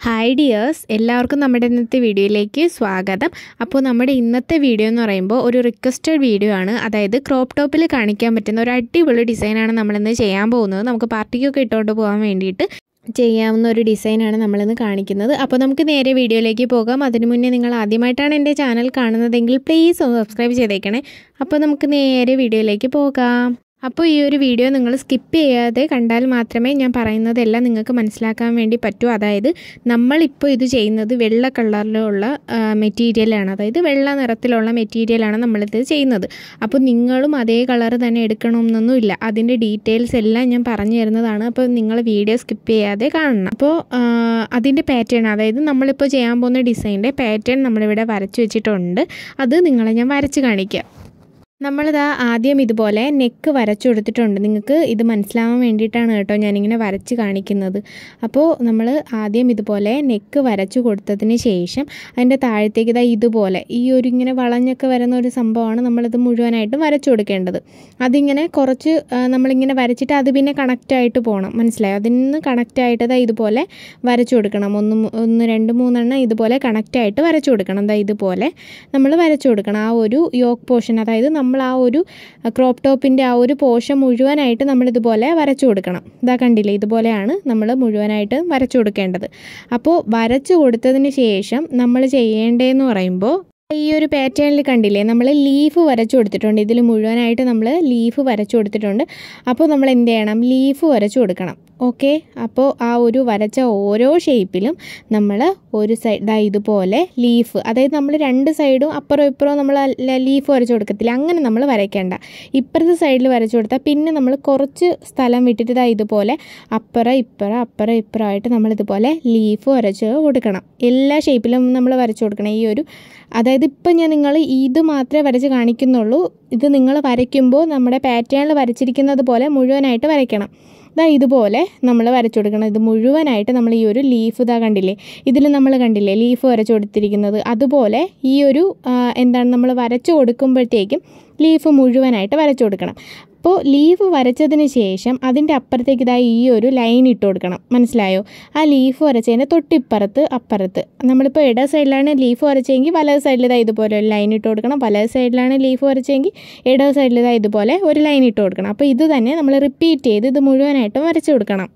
Hi dears എല്ലാവർക്കും നമ്മുടെ ഇന്നത്തെ വീഡിയോയിലേക്ക് സ്വാഗതം. അപ്പോൾ നമ്മുടെ ഇന്നത്തെ വീഡിയോ എന്ന് പറയുമ്പോൾ ഒരു റിക്വസ്റ്റഡ് വീഡിയോ ആണ്. അതായത് ക്രോപ്പ് ടോപ്പിൽ കാണിക്കാൻ പറ്റുന്ന ഒരു അടിപൊളി ഡിസൈനാണ് നമ്മളിന്ന് ചെയ്യാൻ പോകുന്നത്. നമുക്ക് പാർട്ടിക്കൊക്കെ ഇട്ടുകൊണ്ട് പോകാൻ വേണ്ടിയിട്ട് ചെയ്യാവുന്ന ഒരു ഡിസൈനാണ് നമ്മളിന്ന് കാണിക്കുന്നത്. അപ്പോൾ നമുക്ക് നേരെ വീഡിയോയിലേക്ക് പോകാം. അതിനു മുന്നേ നിങ്ങൾ ആദ്യമായിട്ടാണ് എന്റെ ചാനൽ കാണുന്നതെങ്കിൽ പ്ലീസ് സബ്സ്ക്രൈബ് ചെയ്തേക്കണേ. അപ്പോൾ നമുക്ക് നേരെ വീഡിയോയിലേക്ക് പോകാം. അപ്പോൾ ഈ ഒരു വീഡിയോ നിങ്ങൾ സ്കിപ്പ് ചെയ്യാതെ കണ്ടാൽ മാത്രമേ ഞാൻ പറയുന്നതെല്ലാം നിങ്ങൾക്ക് മനസ്സിലാക്കാൻ വേണ്ടി പറ്റൂ. അതായത് നമ്മളിപ്പോൾ ഇത് ചെയ്യുന്നത് വെള്ള കളറിലുള്ള മെറ്റീരിയലാണ് അതായത് വെള്ള നിറത്തിലുള്ള മെറ്റീരിയലാണ് നമ്മളിത് ചെയ്യുന്നത്. അപ്പോൾ നിങ്ങളും അതേ കളർ തന്നെ എടുക്കണമെന്നൊന്നുമില്ല അതിന്റെ ഡീറ്റെയിൽസ് എല്ലാം ഞാൻ പറഞ്ഞു തരുന്നതാണ്. അപ്പോൾ നിങ്ങൾ വീഡിയോ സ്കിപ്പ് ചെയ്യാതെ കാണണം. അപ്പോൾ അതിന്റെ പാറ്റേൺ അതായത് നമ്മളിപ്പോൾ ചെയ്യാൻ പോകുന്ന ഡിസൈന്റെ പാറ്റേൺ നമ്മളിവിടെ വരച്ച് വെച്ചിട്ടുണ്ട്. അത് നിങ്ങളെ ഞാൻ വരച്ച് കാണിക്കാം. നമ്മളിതാ ആദ്യം ഇതുപോലെ നെക്ക് വരച്ചു കൊടുത്തിട്ടുണ്ട് നിങ്ങൾക്ക് ഇത് മനസ്സിലാവാൻ വേണ്ടിയിട്ടാണ് കേട്ടോ ഞാനിങ്ങനെ വരച്ച് കാണിക്കുന്നത്. അപ്പോൾ നമ്മൾ ആദ്യം ഇതുപോലെ നെക്ക് വരച്ചു കൊടുത്തതിന് ശേഷം അതിന്റെ താഴത്തേക്ക് ഇതാ ഇതുപോലെ ഈ ഒരു ഇങ്ങനെ വളഞ്ഞൊക്കെ വരുന്ന ഒരു സംഭവമാണ് നമ്മളിത് മുഴുവനായിട്ടും വരച്ചു കൊടുക്കേണ്ടത്. അതിങ്ങനെ കുറച്ച് നമ്മളിങ്ങനെ വരച്ചിട്ട് അത് പിന്നെ കണക്റ്റായിട്ട് പോകണം മനസ്സിലായോ? അതിൽ നിന്ന് കണക്റ്റായിട്ട് ഇതാ ഇതുപോലെ വരച്ചു കൊടുക്കണം. ഒന്ന് ഒന്ന് രണ്ട് മൂന്നെണ്ണം ഇതുപോലെ കണക്റ്റായിട്ട് വരച്ചു കൊടുക്കണം. എന്താ ഇതുപോലെ നമ്മൾ വരച്ചു കൊടുക്കണം. ആ ഒരു യോക്ക് പോർഷൻ അതായത് നമ്മൾ ആ ഒരു ക്രോപ്പ് ടോപ്പിന്റെ ആ ഒരു പോഷൻ മുഴുവനായിട്ട് നമ്മളിതുപോലെ വരച്ചു കൊടുക്കണം. ഇതാ കണ്ടില്ലേ ഇതുപോലെയാണ് നമ്മൾ മുഴുവനായിട്ട് വരച്ചു കൊടുക്കേണ്ടത്. അപ്പോൾ വരച്ചു കൊടുത്തതിന് ശേഷം നമ്മൾ ചെയ്യേണ്ടതെന്ന് പറയുമ്പോൾ ഈ ഒരു പാറ്റേണിൽ കണ്ടില്ലേ നമ്മൾ ലീഫ് വരച്ചു കൊടുത്തിട്ടുണ്ട്. ഇതിൽ മുഴുവനായിട്ട് നമ്മൾ ലീഫ് വരച്ചു കൊടുത്തിട്ടുണ്ട്. അപ്പോൾ നമ്മൾ എന്ത് ചെയ്യണം? ലീഫ് വരച്ചു കൊടുക്കണം. ഓക്കെ അപ്പോൾ ആ ഒരു വരച്ച ഓരോ ഷേപ്പിലും നമ്മൾ ഒരു സൈഡ് ഇതുപോലെ ലീഫ് അതായത് നമ്മൾ രണ്ട് സൈഡും അപ്പുറം ഇപ്പുറവും നമ്മൾ ലീഫ് വരച്ചു കൊടുക്കത്തില്ല. അങ്ങനെ നമ്മൾ വരയ്ക്കേണ്ട. ഇപ്പുറത്തെ സൈഡിൽ വരച്ചു കൊടുത്താൽ പിന്നെ നമ്മൾ കുറച്ച് സ്ഥലം വിട്ടിട്ട് ഇതാ ഇതുപോലെ അപ്പുറം ഇപ്പുറം അപ്പുറം ഇപ്പുറമായിട്ട് നമ്മളിതുപോലെ ലീഫ് വരച്ച് കൊടുക്കണം. എല്ലാ ഷേപ്പിലും നമ്മൾ വരച്ചു കൊടുക്കണം ഈ ഒരു അതായത് ഇപ്പം ഞാൻ നിങ്ങൾ ഇത് മാത്രമേ വരച്ച് കാണിക്കുന്നുള്ളൂ. ഇത് നിങ്ങൾ വരയ്ക്കുമ്പോൾ നമ്മുടെ പാറ്റേണിൽ വരച്ചിരിക്കുന്നത് പോലെ മുഴുവനായിട്ട് വരയ്ക്കണം. ഇതാ ഇതുപോലെ നമ്മൾ വരച്ചു കൊടുക്കണം. ഇത് മുഴുവനായിട്ട് നമ്മൾ ഈ ഒരു ലീഫ് ഇതാ കണ്ടില്ലേ? ഇതിൽ നമ്മൾ കണ്ടില്ലേ? ലീഫ് വരച്ചു കൊടുത്തിരിക്കുന്നത്. അതുപോലെ ഈ ഒരു എന്താണ് നമ്മൾ വരച്ചു കൊടുക്കുമ്പോഴത്തേക്കും ലീഫ് മുഴുവനായിട്ട് വരച്ചു കൊടുക്കണം. അപ്പോൾ ലീഫ് വരച്ചതിന് ശേഷം അതിന്റെ അപ്പുറത്തേക്ക് ഇതായി ഈ ഒരു ലൈൻ ഇട്ട് കൊടുക്കണം. മനസ്സിലായോ? ആ ലീഫ് വരച്ചതിന്റെ തൊട്ടിപ്പുറത്ത് അപ്പുറത്ത്. നമ്മളിപ്പോൾ ഇട സൈഡിലാണ് ലീഫ് വരച്ചെങ്കിൽ വലത് സൈഡിൽ ഇതാ ഇതുപോലെ ഒരു ലൈൻ ഇട്ട് കൊടുക്കണം. വലത് സൈഡിലാണ് ലീഫ് വരച്ചെങ്കിൽ ഇട സൈഡിൽ ഇതാ ഇതുപോലെ ഒരു ലൈൻ ഇട്ട് കൊടുക്കണം. അപ്പോൾ ഇത് തന്നെ നമ്മൾ റിപ്പീറ്റ് ചെയ്ത് ഇത് മുഴുവനായിട്ടും വരച്ചു കൊടുക്കണം.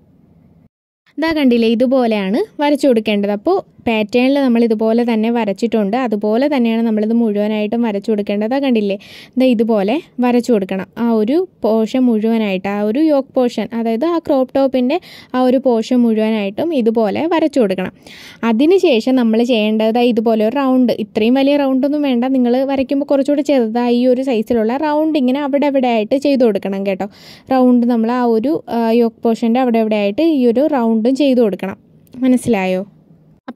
ഇതാ കണ്ടില്ലേ ഇതുപോലെയാണ് വരച്ചു കൊടുക്കേണ്ടത്. അപ്പോൾ പാറ്റേണിൽ നമ്മൾ ഇതുപോലെ തന്നെ വരച്ചിട്ടുണ്ട്. അതുപോലെ തന്നെയാണ് നമ്മളിത് മുഴുവനായിട്ടും വരച്ചു കൊടുക്കേണ്ടത്. കണ്ടില്ലേ? ഇതാ ഇതുപോലെ വരച്ചു കൊടുക്കണം. ആ ഒരു പോർഷൻ മുഴുവനായിട്ട് ആ ഒരു യോക്ക് പോർഷൻ അതായത് ആ ക്രോപ്പ് ടോപ്പിന്റെ ആ ഒരു പോർഷൻ മുഴുവനായിട്ടും ഇതുപോലെ വരച്ചു കൊടുക്കണം. അതിനുശേഷം നമ്മൾ ചെയ്യേണ്ടത് ഇതുപോലെ ഒരു റൗണ്ട് ഇത്രയും വലിയ റൗണ്ടൊന്നും വേണ്ട. നിങ്ങൾ വരയ്ക്കുമ്പോൾ കുറച്ചുകൂടി ചെറുതായി ഈ ഒരു സൈസിലുള്ള റൗണ്ട് ഇങ്ങനെ അവിടെ അവിടെ ആയിട്ട് ചെയ്ത് കൊടുക്കണം കേട്ടോ. റൗണ്ട് നമ്മൾ ആ ഒരു യോക്ക് പോർഷന്റെ അവിടെ അവിടെ ആയിട്ട് ഈ ഒരു റൗണ്ടും ചെയ്തു കൊടുക്കണം. മനസ്സിലായോ?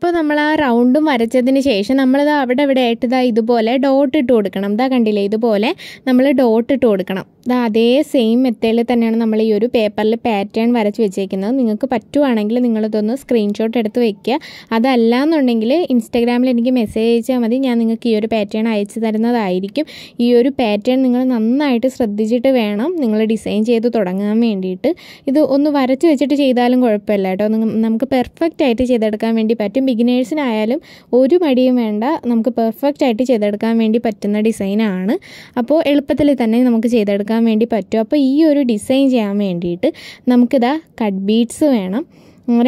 അപ്പോൾ നമ്മൾ ആ റൗണ്ടും വരച്ചതിന് ശേഷം നമ്മളിത് അവിടെ ഇവിടെ ആയിട്ട് ഇതാ ഇതുപോലെ ഡോട്ട് ഇട്ട് കൊടുക്കണം. ഇതാ കണ്ടില്ലേ? ഇതുപോലെ നമ്മൾ ഡോട്ട് ഇട്ട് കൊടുക്കണം. ഇതാ അതേ സെയിം മെത്തേഡിൽ തന്നെയാണ് നമ്മൾ ഈ ഒരു പേപ്പറിൽ പാറ്റേൺ വരച്ച് വെച്ചേക്കുന്നത്. നിങ്ങൾക്ക് പറ്റുവാണെങ്കിൽ നിങ്ങളിതൊന്ന് സ്ക്രീൻഷോട്ട് എടുത്ത് വെക്കുക അതല്ല എന്നുണ്ടെങ്കിൽ ഇൻസ്റ്റാഗ്രാമിൽ എനിക്ക് മെസ്സേജ് അയച്ചാൽ മതി. ഞാൻ നിങ്ങൾക്ക് ഈ ഒരു പാറ്റേൺ അയച്ചു തരുന്നതായിരിക്കും. ഈ ഒരു പാറ്റേൺ നിങ്ങൾ നന്നായിട്ട് ശ്രദ്ധിച്ചിട്ട് വേണം നിങ്ങൾ ഡിസൈൻ ചെയ്ത് തുടങ്ങാൻ വേണ്ടിയിട്ട്. ഇത് ഒന്ന് വരച്ച് വെച്ചിട്ട് ചെയ്താലും കുഴപ്പമില്ല കേട്ടോ. നമുക്ക് പെർഫെക്റ്റ് ആയിട്ട് ചെയ്തെടുക്കാൻ വേണ്ടി പറ്റും. ബിഗിനേഴ്സിനായാലും ഒരു മടിയും വേണ്ട. നമുക്ക് പെർഫെക്റ്റ് ആയിട്ട് ചെയ്തെടുക്കാൻ വേണ്ടി പറ്റുന്ന ഡിസൈനാണ് അപ്പോൾ എളുപ്പത്തിൽ തന്നെ നമുക്ക് ചെയ്തെടുക്കാൻ വേണ്ടി പറ്റും. അപ്പോൾ ഈ ഒരു ഡിസൈൻ ചെയ്യാൻ വേണ്ടിയിട്ട് നമുക്കിതാ കട്ട് ബീഡ്സ് വേണം.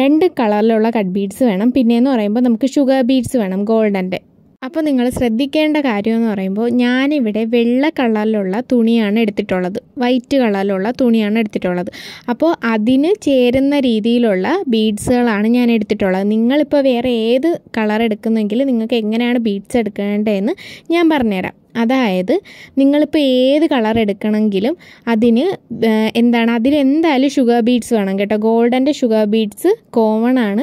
രണ്ട് കളറിലുള്ള കട്ട് ബീഡ്സ് വേണം. പിന്നെയെന്ന് പറയുമ്പോൾ നമുക്ക് ഷുഗർ ബീഡ്സ് വേണം ഗോൾഡന്റെ അപ്പോൾ നിങ്ങൾ ശ്രദ്ധിക്കേണ്ട കാര്യമെന്ന് പറയുമ്പോൾ ഞാനിവിടെ വെള്ള കളറിലുള്ള തുണിയാണ് എടുത്തിട്ടുള്ളത്. വൈറ്റ് കളറിലുള്ള തുണിയാണ് എടുത്തിട്ടുള്ളത്. അപ്പോൾ അതിന് ചേരുന്ന രീതിയിലുള്ള ബീഡ്സുകളാണ് ഞാൻ എടുത്തിട്ടുള്ളത്. നിങ്ങളിപ്പോൾ വേറെ ഏത് കളർ എടുക്കുന്നെങ്കിൽ നിങ്ങൾക്ക് എങ്ങനെയാണ് ബീഡ്സ് എടുക്കേണ്ടതെന്ന് ഞാൻ പറഞ്ഞുതരാം. അതായത് നിങ്ങളിപ്പോൾ ഏത് കളർ എടുക്കണമെങ്കിലും അതിന് എന്താണ് അതിലെന്തായാലും ഷുഗർ ബീഡ്സ് വേണം കേട്ടോ. ഗോൾഡന്റെ ഷുഗർ ബീഡ്സ് കോമൺ ആണ്.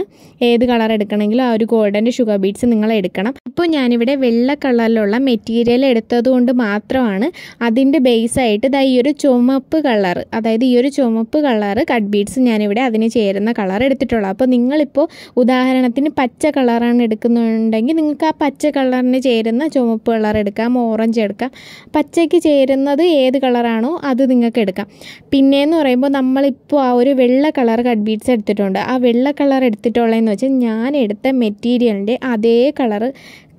ഏത് കളർ എടുക്കണമെങ്കിലും ആ ഒരു ഗോൾഡന്റെ ഷുഗർ ബീഡ്സ് നിങ്ങൾ എടുക്കണം. ഇപ്പോൾ ഞാനിവിടെ വെള്ള കളറിലുള്ള മെറ്റീരിയൽ എടുത്തതുകൊണ്ട് മാത്രമാണ് അതിന്റെ ബേസായിട്ട് ഇതാ ഈ ഒരു ചുമപ്പ് കളർ അതായത് ഈ ഒരു ചുമപ്പ് കളർ കട്ട് ബീഡ്സ് ഞാനിവിടെ അതിന് ചേരുന്ന കളർ എടുത്തിട്ടുള്ളൂ. അപ്പോൾ നിങ്ങളിപ്പോൾ ഉദാഹരണത്തിന് പച്ച കളറാണ് എടുക്കുന്നുണ്ടെങ്കിൽ നിങ്ങൾക്ക് ആ പച്ച കളറിന് ചേരുന്ന ചുമപ്പ് കളർ എടുക്കാം. ഓറഞ്ച് ഓറഞ്ച് എടുക്കാം. പച്ചയ്ക്ക് ചേരുന്നത് ഏത് കളറാണോ അത് നിങ്ങൾക്ക് എടുക്കാം. പിന്നെയെന്ന് പറയുമ്പോൾ നമ്മളിപ്പോൾ ആ ഒരു വെള്ള കളർ കട്ട് ബീഡ്സ് എടുത്തിട്ടുണ്ട്. ആ വെള്ള കളർ എടുത്തിട്ടുള്ളതെന്ന് വെച്ചാൽ ഞാൻ എടുത്ത മെറ്റീരിയലിന്റെ അതേ കളറ്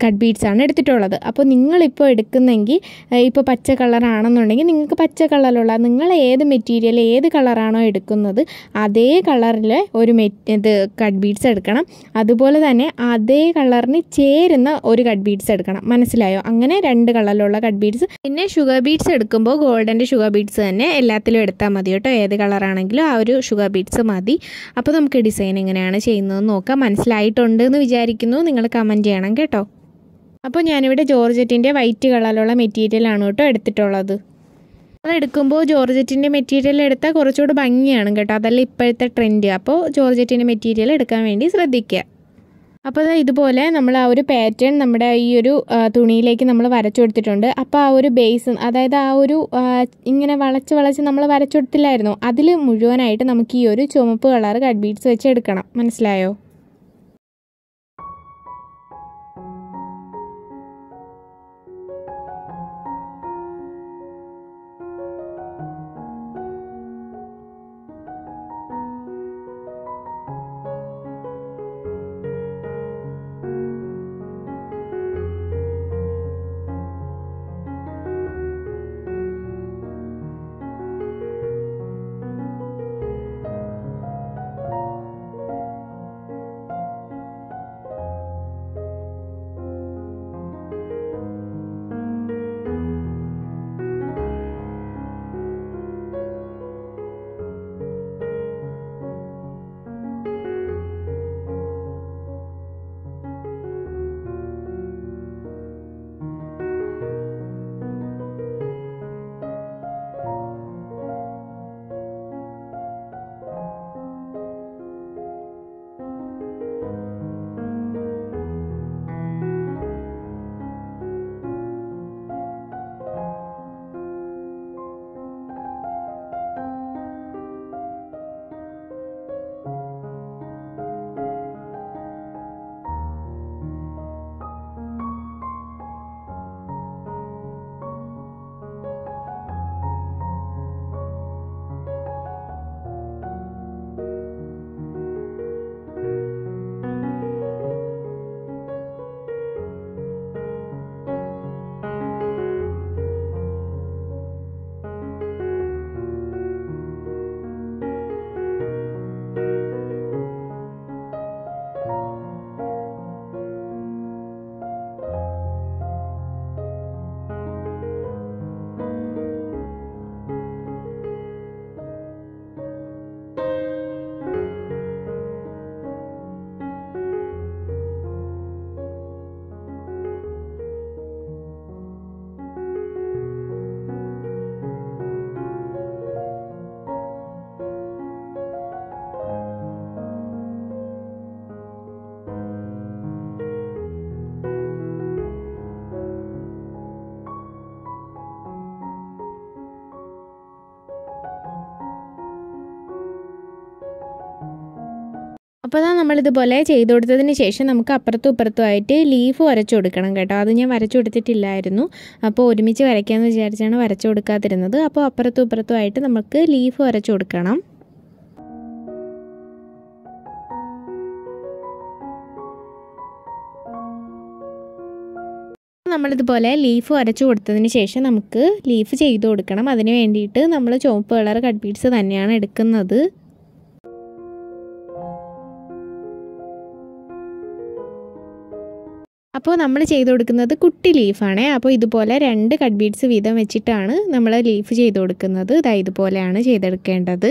കട്ട് ബീഡ്സ് ആണ് എടുത്തിട്ടുള്ളത്. അപ്പോൾ നിങ്ങളിപ്പോൾ എടുക്കുന്നെങ്കിൽ ഇപ്പോൾ പച്ച കളറാണെന്നുണ്ടെങ്കിൽ നിങ്ങൾക്ക് പച്ച കളറിലുള്ള നിങ്ങൾ ഏത് മെറ്റീരിയൽ ഏത് കളറാണോ എടുക്കുന്നത് അതേ കളറിലെ ഒരു മെ ഇത് കട്ട് ബീഡ്സ് എടുക്കണം. അതുപോലെ തന്നെ അതേ കളറിന് ചേരുന്ന ഒരു കട്ട് ബീഡ്സ് എടുക്കണം. മനസ്സിലായോ? അങ്ങനെ രണ്ട് കളറിലുള്ള കട്ട് ബീഡ്സ്. പിന്നെ ഷുഗർ ബീഡ്സ് എടുക്കുമ്പോൾ ഗോൾഡന്റെ ഷുഗർ ബീഡ്സ് തന്നെ എല്ലാത്തിലും എടുത്താൽ മതി കേട്ടോ. ഏത് കളറാണെങ്കിലും ആ ഒരു ഷുഗർ ബീഡ്സ് മതി. അപ്പോൾ നമുക്ക് ഡിസൈൻ എങ്ങനെയാണ് ചെയ്യുന്നതെന്ന് നോക്കാം. മനസ്സിലായിട്ടുണ്ട് എന്ന് വിചാരിക്കുന്നു. നിങ്ങൾ കമന്റ് ചെയ്യണം കേട്ടോ. അപ്പോൾ ഞാനിവിടെ ജോർജറ്റിന്റെ വൈറ്റ് കളറിലുള്ള മെറ്റീരിയലാണ് കേട്ടോ എടുത്തിട്ടുള്ളത്. അതെടുക്കുമ്പോൾ ജോർജറ്റിന്റെ മെറ്റീരിയൽ എടുത്താൽ കുറച്ചുകൂടി ഭംഗിയാണ് കേട്ടോ. അതല്ല ഇപ്പോഴത്തെ ട്രെൻഡ് അപ്പോൾ ജോർജറ്റിന്റെ മെറ്റീരിയൽ എടുക്കാൻ വേണ്ടി ശ്രദ്ധിക്കുക അപ്പോൾ ഇതുപോലെ നമ്മൾ ആ ഒരു പാറ്റേൺ നമ്മുടെ ഈ ഒരു തുണിയിലേക്ക് നമ്മൾ വരച്ചു കൊടുത്തിട്ടുണ്ട്. അപ്പോൾ ആ ഒരു ബേസ് അതായത് ആ ഒരു ഇങ്ങനെ വളച്ച് വളച്ച് നമ്മൾ വരച്ചു കൊടുത്തില്ലായിരുന്നു? അതിൽ മുഴുവനായിട്ട് നമുക്ക് ഈ ഒരു ചുവപ്പ് കളർ കട്ട് ബീഡ്സ് വെച്ച് എടുക്കണം. മനസ്സിലായോ? അപ്പോൾ അതാ നമ്മളിതുപോലെ ചെയ്ത് കൊടുത്തതിന് ശേഷം നമുക്ക് അപ്പുറത്തും ഇപ്പുറത്തുമായിട്ട് ലീഫ് വരച്ചു കൊടുക്കണം കേട്ടോ. അത് ഞാൻ വരച്ചു കൊടുത്തിട്ടില്ലായിരുന്നു. അപ്പോൾ ഒരുമിച്ച് വരയ്ക്കാമെന്ന് വിചാരിച്ചാണ് വരച്ചു കൊടുക്കാതിരുന്നത്. അപ്പോൾ അപ്പുറത്തും ഇപ്പുറത്തുമായിട്ട് നമുക്ക് ലീഫ് വരച്ചു കൊടുക്കണം. നമ്മളിതുപോലെ ലീഫ് വരച്ചു കൊടുത്തതിന് ശേഷം നമുക്ക് ലീഫ് ചെയ്ത് കൊടുക്കണം. അതിന് വേണ്ടിയിട്ട് നമ്മൾ ചുവപ്പ് കളർ കട്ട് ബീഡ്സ് തന്നെയാണ് എടുക്കുന്നത്. അപ്പോൾ നമ്മൾ ചെയ്ത് കൊടുക്കുന്നത് കുട്ടി ലീഫാണ് അപ്പോൾ ഇതുപോലെ രണ്ട് കട്ട് ബീഡ്സ് വീതം വെച്ചിട്ടാണ് നമ്മൾ ലീഫ് ചെയ്ത് കൊടുക്കുന്നത്. ഇതാ ഇതുപോലെയാണ് ചെയ്തെടുക്കേണ്ടത്.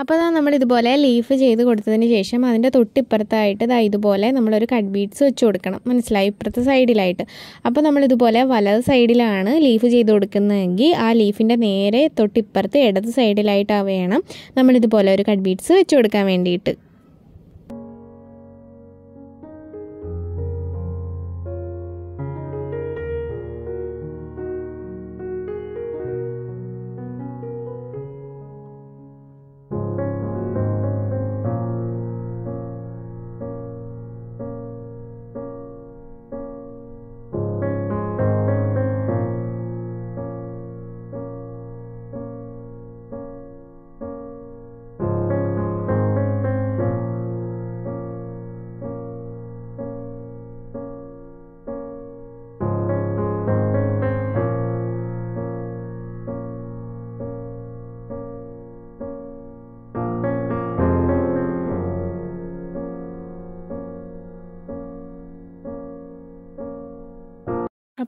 അപ്പോൾ അതാ നമ്മൾ ഇതുപോലെ ലീഫ് ചെയ്ത് കൊടുത്തതിന് ശേഷം അതിന്റെ തൊട്ടിപ്പുറത്തായിട്ട് ഇതാ ഇതുപോലെ നമ്മളൊരു കട്ട് ബീഡ്സ് വെച്ച് കൊടുക്കണം. മനസ്സിലായി? ഇപ്പുറത്തെ സൈഡിലായിട്ട് അപ്പോൾ നമ്മളിതുപോലെ വലത് സൈഡിലാണ് ലീഫ് ചെയ്ത് കൊടുക്കുന്നതെങ്കിൽ ആ ലീഫിന്റെ നേരെ തൊട്ടിപ്പുറത്ത് ഇടത് സൈഡിലായിട്ട് വേണം നമ്മളിതുപോലെ ഒരു കട്ട് ബീഡ്സ് വെച്ച് കൊടുക്കാൻ വേണ്ടിയിട്ട്.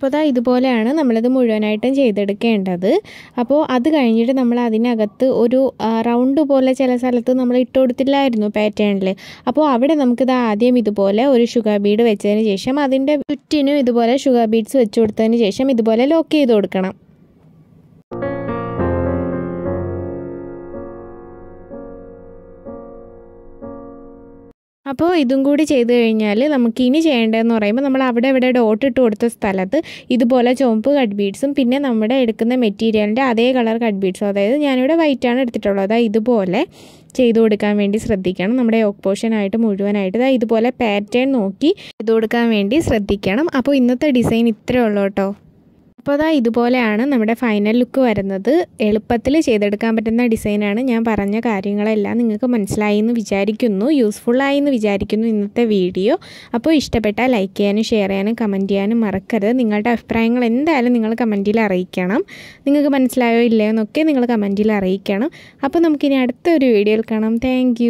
അപ്പോൾ അതാ ഇതുപോലെയാണ് നമ്മളിത് മുഴുവനായിട്ടും ചെയ്തെടുക്കേണ്ടത്. അപ്പോൾ അത് കഴിഞ്ഞിട്ട് നമ്മൾ അതിനകത്ത് ഒരു റൗണ്ട് പോലെ ചില സ്ഥലത്ത് നമ്മൾ ഇട്ട് കൊടുത്തില്ലായിരുന്നു പാറ്റേണിൽ അപ്പോൾ അവിടെ നമുക്കിത് ആദ്യം ഇതുപോലെ ഒരു ഷുഗർ ബീഡ് വെച്ചതിന് ശേഷം അതിന്റെ ചുറ്റിനും ഇതുപോലെ ഷുഗർ ബീഡ്സ് വെച്ച് കൊടുത്തതിന് ശേഷം ഇതുപോലെ ലോക്ക് ചെയ്ത് കൊടുക്കണം. അപ്പോൾ ഇതും കൂടി ചെയ്ത് കഴിഞ്ഞാൽ നമുക്ക് ഇനി ചെയ്യേണ്ടതെന്ന് പറയുമ്പോൾ നമ്മൾ അവിടെ ഇവിടെ ഡോട്ട് ഇട്ട് കൊടുത്ത സ്ഥലത്ത് ഇതുപോലെ ചുവപ്പ് കട്ട് ബീഡ്സും പിന്നെ നമ്മുടെ എടുക്കുന്ന മെറ്റീരിയലിന്റെ അതേ കളർ കട്ട് ബീഡ്സും അതായത് ഞാനിവിടെ വൈറ്റാണ് എടുത്തിട്ടുള്ളത്. അതായത് ഇതുപോലെ ചെയ്തു കൊടുക്കാൻ വേണ്ടി ശ്രദ്ധിക്കണം. നമ്മുടെ യോക്ക് പോർഷനായിട്ട് മുഴുവനായിട്ട് ഇതുപോലെ പാറ്റേൺ നോക്കി ചെയ്തു കൊടുക്കാൻ വേണ്ടി ശ്രദ്ധിക്കണം. അപ്പോൾ ഇന്നത്തെ ഡിസൈൻ ഇത്രയേ ഉള്ളൂ കേട്ടോ. അപ്പോൾ അതാ ഇതുപോലെയാണ് നമ്മുടെ ഫൈനൽ ലുക്ക് വരുന്നത്. എളുപ്പത്തിൽ ചെയ്തെടുക്കാൻ പറ്റുന്ന ഡിസൈനാണ്. ഞാൻ പറഞ്ഞ കാര്യങ്ങളെല്ലാം നിങ്ങൾക്ക് മനസ്സിലായി എന്ന് വിചാരിക്കുന്നു. യൂസ്ഫുള്ളായി എന്ന് വിചാരിക്കുന്നു ഇന്നത്തെ വീഡിയോ. അപ്പോൾ ഇഷ്ടപ്പെട്ടാൽ ലൈക്ക് ചെയ്യാനും ഷെയർ ചെയ്യാനും കമന്റ് ചെയ്യാനും മറക്കരുത്. നിങ്ങളുടെ അഭിപ്രായങ്ങൾ എന്തായാലും നിങ്ങൾ കമന്റിൽ അറിയിക്കണം. നിങ്ങൾക്ക് മനസ്സിലായോ ഇല്ലയോ എന്നൊക്കെ നിങ്ങൾ കമന്റിൽ അറിയിക്കണം. അപ്പോൾ നമുക്കിനി അടുത്തൊരു വീഡിയോയിൽ കാണാം. താങ്ക്